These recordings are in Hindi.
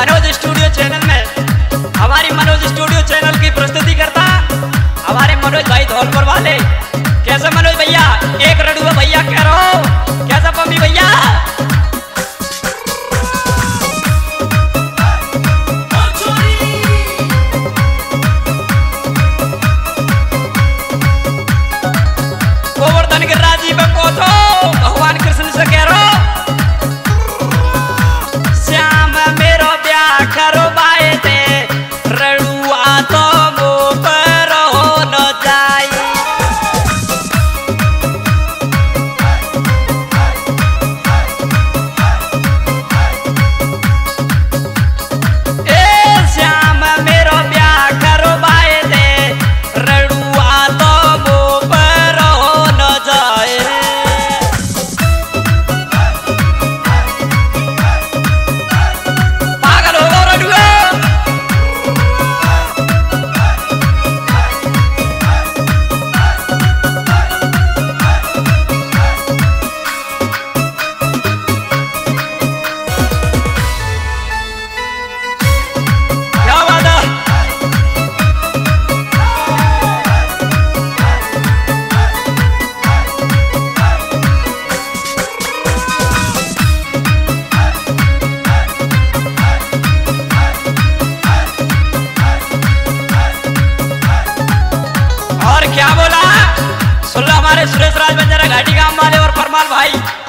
मनोज स्टूडियो चैनल में। हमारी मनोज स्टूडियो चैनल की प्रस्तुति करता हमारे मनोज भाई धौलपुर वाले। कैसे मनोज भैया? एक रडुआ भैया कह रहा कैसा पम्मी भैया? हमारे सुरेश राज बंजारा घाटी गाँव वाले और परमाल भाई।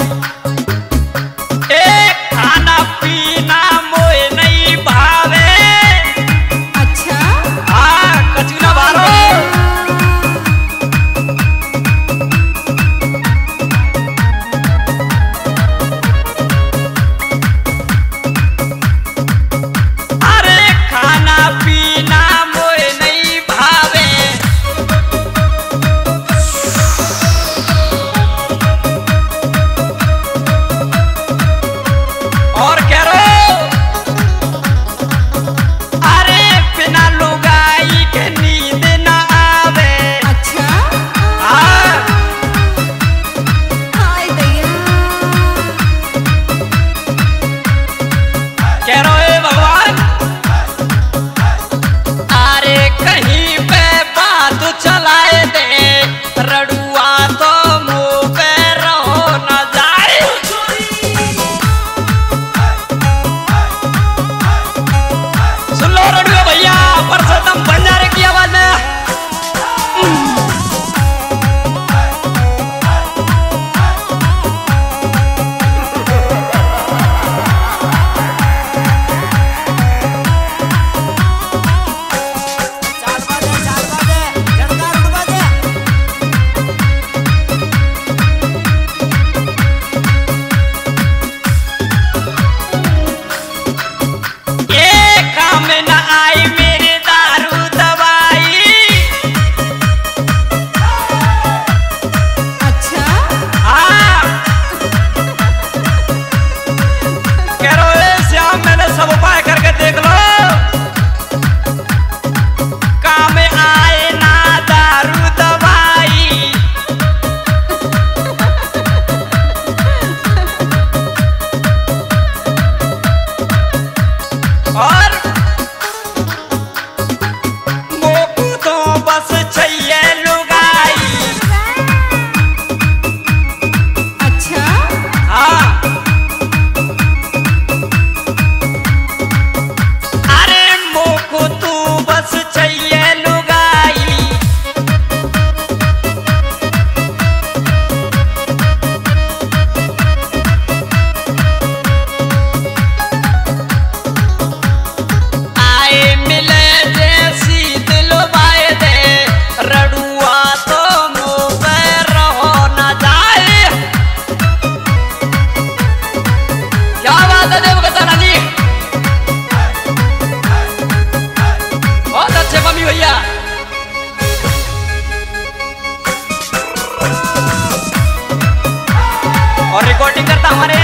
रिकॉर्डिंग करता हमारे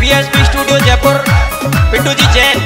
पीएसपी स्टूडियो जयपुर पिंटू जी जैन